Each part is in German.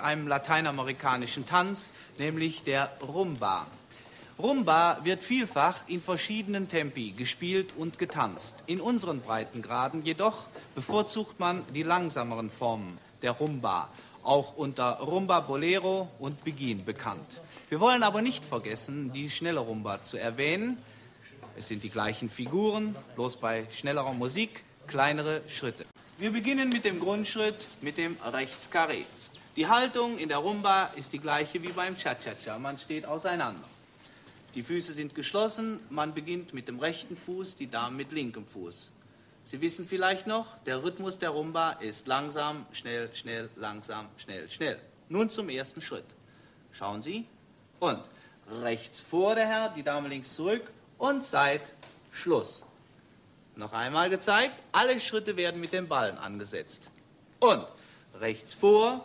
einem lateinamerikanischen Tanz, nämlich der Rumba. Rumba wird vielfach in verschiedenen Tempi gespielt und getanzt. In unseren Breitengraden jedoch bevorzugt man die langsameren Formen der Rumba, auch unter Rumba Bolero und Begin bekannt. Wir wollen aber nicht vergessen, die schnelle Rumba zu erwähnen. Es sind die gleichen Figuren, bloß bei schnellerer Musik kleinere Schritte. Wir beginnen mit dem Grundschritt, mit dem Rechtskarree. Die Haltung in der Rumba ist die gleiche wie beim Cha-Cha-Cha. Man steht auseinander. Die Füße sind geschlossen, man beginnt mit dem rechten Fuß, die Damen mit linkem Fuß. Sie wissen vielleicht noch, der Rhythmus der Rumba ist langsam, schnell, schnell, langsam, schnell, schnell. Nun zum ersten Schritt. Schauen Sie. Und rechts vor der Herr, die Dame links zurück und seit Schluss. Noch einmal gezeigt, alle Schritte werden mit den Ballen angesetzt. Und rechts vor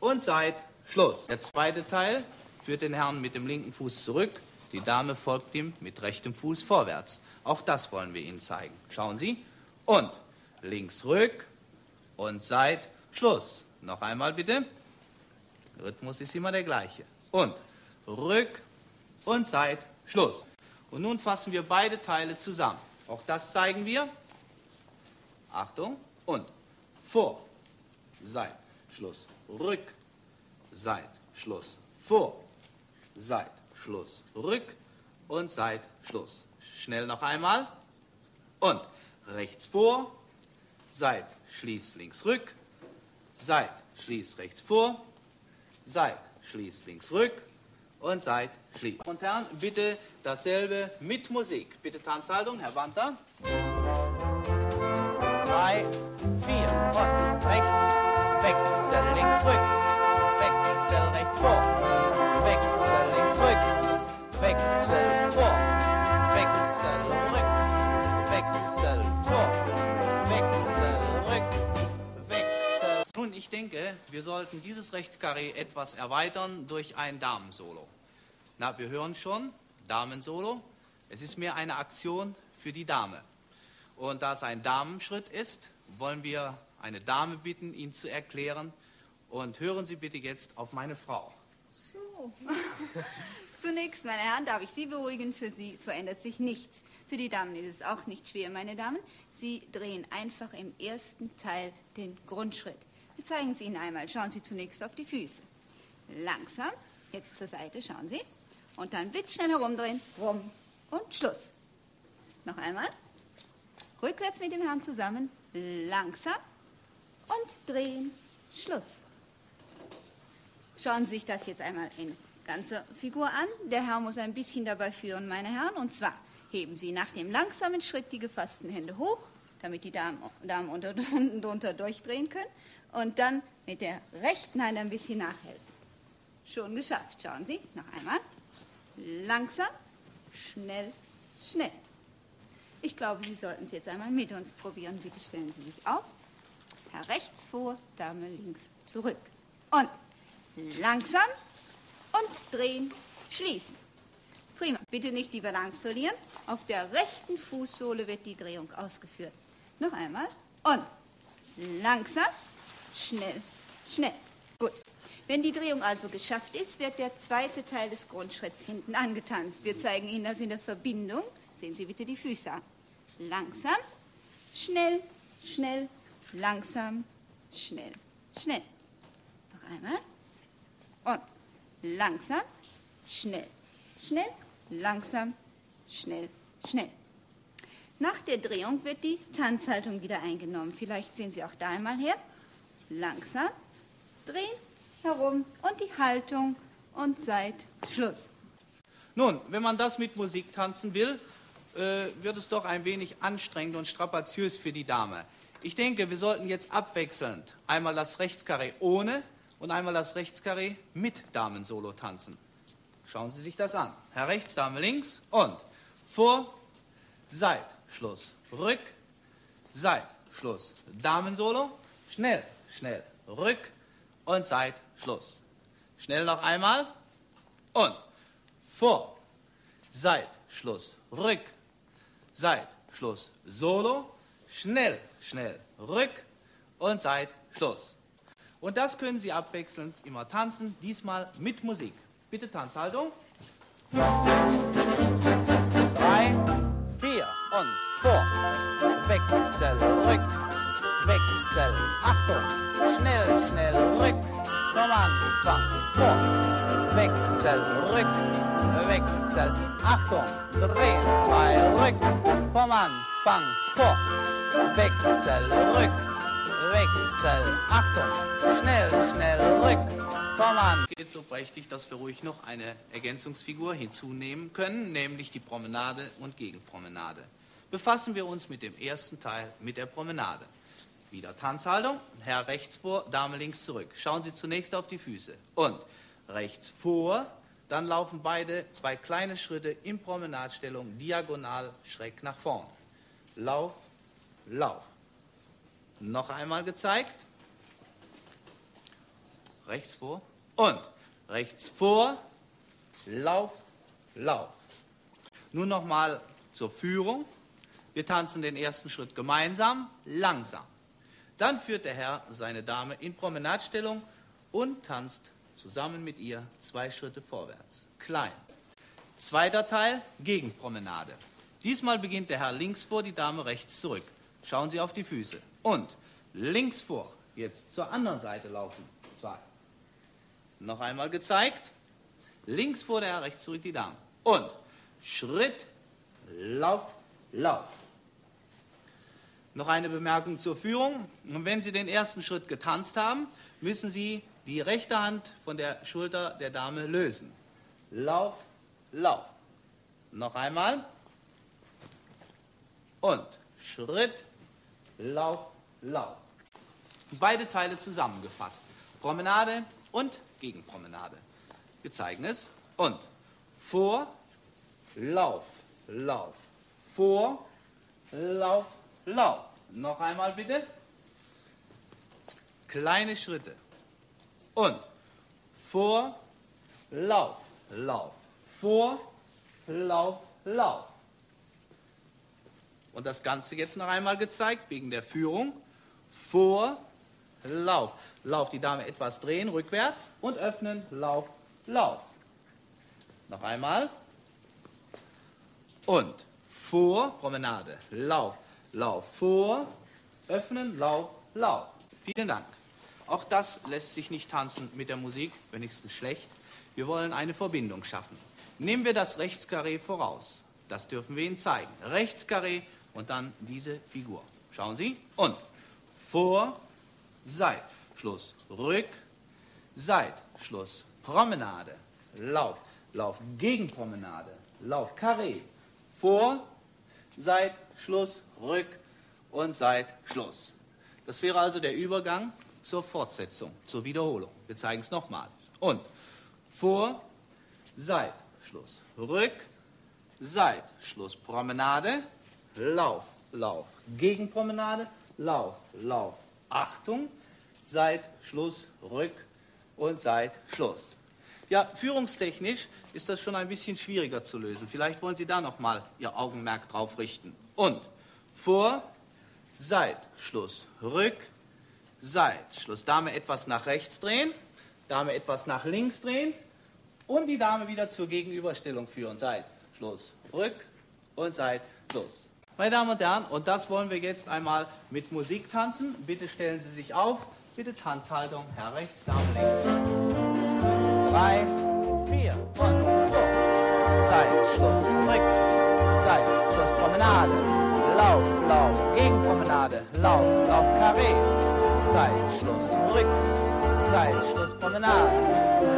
und seit Schluss. Der zweite Teil führt den Herrn mit dem linken Fuß zurück die Dame folgt ihm mit rechtem Fuß vorwärts. Auch das wollen wir Ihnen zeigen. Schauen Sie. Und links rück und seit Schluss. Noch einmal bitte. Rhythmus ist immer der gleiche. Und rück und seit Schluss. Und nun fassen wir beide Teile zusammen. Auch das zeigen wir. Achtung. Und vor, seit, Schluss. Rück, seit, Schluss. Vor, seit, Schluss. Rück und seit Schluss. Schnell noch einmal. Und rechts vor, seit, schließ links rück, seit, schließ rechts vor, seit, schließ links rück und seit, schließ. Und Herren, bitte dasselbe mit Musik. Bitte Tanzhaltung, Herr Wanter. Drei, vier und rechts, wechsel links rück, wechsel rechts vor. Wechsel links rück, Wechsel vor, Wechsel rück, Wechsel vor, Wechsel rück, Wechsel. Nun, ich denke, wir sollten dieses Rechtskarree etwas erweitern durch ein Damensolo. Na, wir hören schon, Damensolo. Es ist mehr eine Aktion für die Dame. Und da es ein Damenschritt ist, wollen wir eine Dame bitten, ihn zu erklären. Und hören Sie bitte jetzt auf meine Frau. Zunächst, meine Herren, darf ich Sie beruhigen, für Sie verändert sich nichts. Für die Damen ist es auch nicht schwer, meine Damen. Sie drehen einfach im ersten Teil den Grundschritt. Wir zeigen es Ihnen einmal. Schauen Sie zunächst auf die Füße. Langsam, jetzt zur Seite, schauen Sie. Und dann blitzschnell herumdrehen, rum und Schluss. Noch einmal. Rückwärts mit dem Herrn zusammen, langsam und drehen, Schluss. Schauen Sie sich das jetzt einmal in ganzer Figur an. Der Herr muss ein bisschen dabei führen, meine Herren. Und zwar heben Sie nach dem langsamen Schritt die gefassten Hände hoch, damit die Damen, Damen unter, drunter durchdrehen können. Und dann mit der rechten Hand ein bisschen nachhelfen. Schon geschafft. Schauen Sie, noch einmal. Langsam, schnell, schnell. Ich glaube, Sie sollten es jetzt einmal mit uns probieren. Bitte stellen Sie sich auf. Herr rechts vor, Dame links zurück. Und Langsam und drehen, schließen. Prima. Bitte nicht die Balance verlieren. Auf der rechten Fußsohle wird die Drehung ausgeführt. Noch einmal. Und langsam, schnell, schnell. Gut. Wenn die Drehung also geschafft ist, wird der zweite Teil des Grundschritts hinten angetanzt. Wir zeigen Ihnen das in der Verbindung. Sehen Sie bitte die Füße an. Langsam, schnell, schnell, langsam, schnell, schnell. Noch einmal. Und langsam, schnell, schnell, langsam, schnell, schnell. Nach der Drehung wird die Tanzhaltung wieder eingenommen. Vielleicht sehen Sie auch da einmal her. Langsam, drehen, herum und die Haltung und seit Schluss. Nun, wenn man das mit Musik tanzen will, äh, wird es doch ein wenig anstrengend und strapaziös für die Dame. Ich denke, wir sollten jetzt abwechselnd einmal das Rechtskarree ohne und einmal das Rechtskarree mit Damensolo tanzen. Schauen Sie sich das an. Herr rechts, Dame links und vor, seit, Schluss, rück, seit, Schluss. Damensolo, schnell, schnell, rück und seit, Schluss. Schnell noch einmal und vor, seit, Schluss, rück, seit, Schluss, Solo, schnell, schnell, rück und seit, Schluss. Und das können Sie abwechselnd immer tanzen, diesmal mit Musik. Bitte Tanzhaltung. Drei, vier und vor. Wechsel, rück, Wechsel, Achtung, schnell, schnell, rück, vom Anfang, vor. Wechsel, rück, Wechsel, Achtung, dreh, zwei, rück, vom Anfang, vor. Wechsel, rück, Wechsel, Achtung, schnell, schnell, rück, vom Anfang. Geht so prächtig, dass wir ruhig noch eine Ergänzungsfigur hinzunehmen können, nämlich die Promenade und Gegenpromenade. Befassen wir uns mit dem ersten Teil, mit der Promenade. Wieder Tanzhaltung. Herr rechts vor, Dame links zurück. Schauen Sie zunächst auf die Füße. Und rechts vor, dann laufen beide zwei kleine Schritte in Promenadstellung diagonal schräg nach vorn. Lauf, Lauf. Noch einmal gezeigt. Rechts vor und rechts vor, Lauf, Lauf. Nun nochmal zur Führung. Wir tanzen den ersten Schritt gemeinsam, langsam. Dann führt der Herr seine Dame in Promenadstellung und tanzt zusammen mit ihr zwei Schritte vorwärts. Klein. Zweiter Teil, Gegenpromenade. Diesmal beginnt der Herr links vor, die Dame rechts zurück. Schauen Sie auf die Füße. Und links vor, jetzt zur anderen Seite laufen. Zwei. Noch einmal gezeigt. Links vor der Herr, rechts zurück die Dame. Und Schritt, Lauf, Lauf. Noch eine Bemerkung zur Führung. Und wenn Sie den ersten Schritt getanzt haben, müssen Sie die rechte Hand von der Schulter der Dame lösen. Lauf, Lauf. Noch einmal. Und Schritt, Lauf, Lauf. Beide Teile zusammengefasst. Promenade und Gegenpromenade. Wir zeigen es. Und vor, Lauf, Lauf. Vor, Lauf, Lauf. Noch einmal bitte. Kleine Schritte. Und vor, Lauf, Lauf. Vor, Lauf, Lauf. Und das Ganze jetzt noch einmal gezeigt, wegen der Führung. Vor, Lauf. Lauf, die Dame etwas drehen, rückwärts und öffnen, Lauf, Lauf. Noch einmal. Und vor, Promenade, Lauf, Lauf, vor, öffnen, Lauf, Lauf. Vielen Dank. Auch das lässt sich nicht tanzen mit der Musik, wenigstens schlecht. Wir wollen eine Verbindung schaffen. Nehmen wir das Rechtskarree voraus. Das dürfen wir Ihnen zeigen. Rechtskarree und dann diese Figur. Schauen Sie. Und vor, Seit, Schluss, Rück, Seit, Schluss, Promenade, Lauf, Lauf, Gegenpromenade, Lauf, Karree, vor, Seit, Schluss, Rück. Und Seit, Schluss. Das wäre also der Übergang zur Fortsetzung, zur Wiederholung. Wir zeigen es nochmal. Und vor, Seit, Schluss, Rück, Seit, Schluss, Promenade, Lauf, Lauf, Gegenpromenade, Lauf, Lauf, Achtung, seit Schluss, Rück und seit Schluss. Ja, führungstechnisch ist das schon ein bisschen schwieriger zu lösen. Vielleicht wollen Sie da nochmal Ihr Augenmerk drauf richten. Und vor, seit Schluss, Rück, seit Schluss. Dame etwas nach rechts drehen, Dame etwas nach links drehen und die Dame wieder zur Gegenüberstellung führen. Seit Schluss, Rück und seit Schluss. Meine Damen und Herren, und das wollen wir jetzt einmal mit Musik tanzen. Bitte stellen Sie sich auf. Bitte Tanzhaltung, Herr rechts, Dame links. Drei, vier und so. Zeit, Schluss, rück. Zeit, Schluss, Promenade. Lauf, Lauf, Gegenpromenade. Lauf, Lauf, Karree. Zeit, Schluss, rück. Zeit, Schluss, Promenade.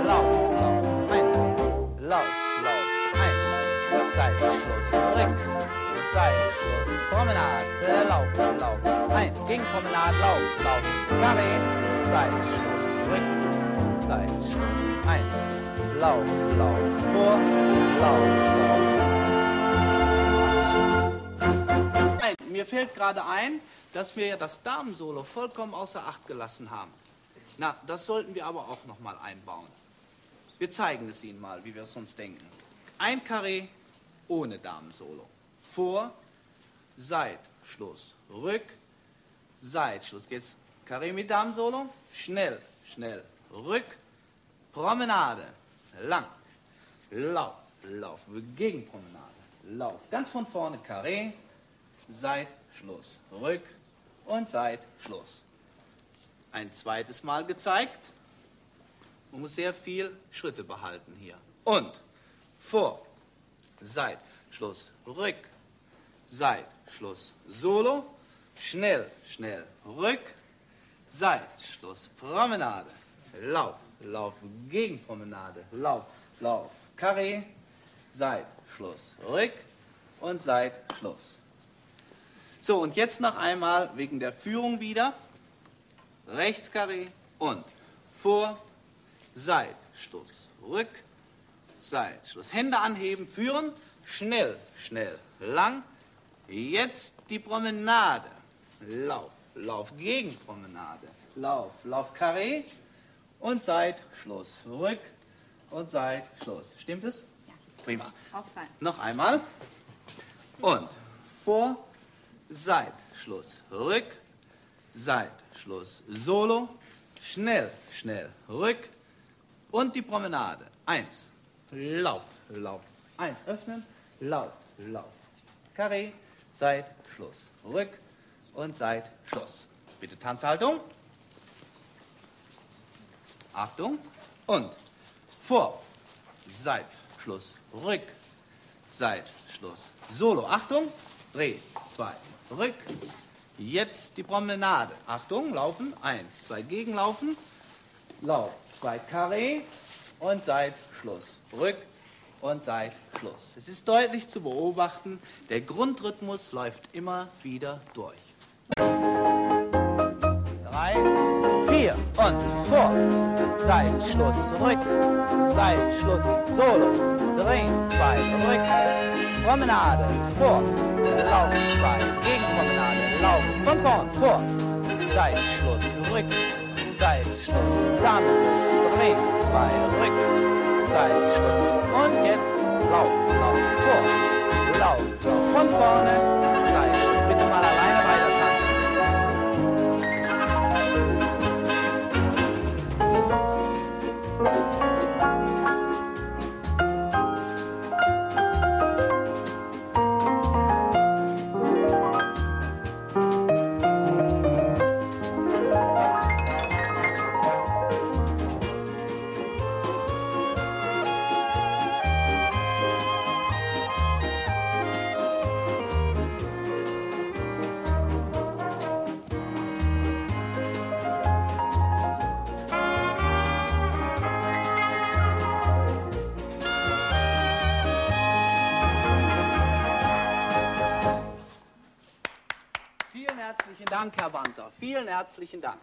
Lauf, Lauf, eins. Lauf, Lauf, eins. Zeit, Schluss, rück. Seilschluss, Promenade, Lauf, Lauf, eins, Gegenpromenade, Lauf, Lauf, Carré, Seilschluss, rück, Seilschluss, eins, Lauf, Lauf, vor, Lauf, Lauf. Mir fällt gerade ein, dass wir ja das Damensolo vollkommen außer Acht gelassen haben. Na, das sollten wir aber auch noch mal einbauen. Wir zeigen es Ihnen mal, wie wir es uns denken. Ein Karree ohne Damensolo vor, seit, Schluss, rück, seit, Schluss. Geht's Karree mit Damensolo, schnell, schnell, rück, Promenade, lang, lauf, lauf, Gegenpromenade, lauf, ganz von vorne, Carré, Seit, Schluss, rück und Seit, Schluss. Ein zweites Mal gezeigt. Man muss sehr viel Schritte behalten hier. Und vor, Seit, Schluss, rück, Seit, Schluss, Solo, schnell, schnell, rück, Seit, Schluss, Promenade, Lauf, Lauf, Gegenpromenade, Lauf, Lauf, Carré, Seit, Schluss, rück. Und Seit, Schluss. So, und jetzt noch einmal wegen der Führung wieder. Rechts Carré und vor, Seit, Schluss, rück, Seit, Schluss. Hände anheben, führen, schnell, schnell, lang. Jetzt die Promenade. Lauf, Lauf, Gegenpromenade. Lauf, Lauf, Carré und Seit, Schluss. Rück und Seit, Schluss. Stimmt es? Ja. Prima. Auffallen. Noch einmal. Und vor, Seit, Schluss, rück, Seit, Schluss, Solo, schnell, schnell, rück und die Promenade. Eins, Lauf, Lauf. Eins, öffnen, Lauf, Lauf. Carré, Seit, Schluss, rück und Seit, Schluss. Bitte Tanzhaltung. Achtung. Und vor, Seit, Schluss, rück, Seit, Schluss, Solo. Achtung, dreh, zwei, zurück. Jetzt die Promenade. Achtung, laufen, eins, zwei, gegenlaufen, Lauf, zwei, Carré. Und Seit, Schluss, rück und Seit, Schluss. Es ist deutlich zu beobachten, der Grundrhythmus läuft immer wieder durch. Drei, vier und vor. Seit, Schluss, rück. Seit, Schluss, Solo. Drehen, zwei, rück. Promenade, vor. Lauf, zwei. Gegenpromenade, Lauf. Von vorn, vor. Seit, Schluss, rück. Seit, Schluss, Damensolo. Drehen, zwei, rück. Seit, Schluss. Und jetzt Lauf, Lauf, vor. Lauf, Lauf. Von vorne. Vielen herzlichen Dank,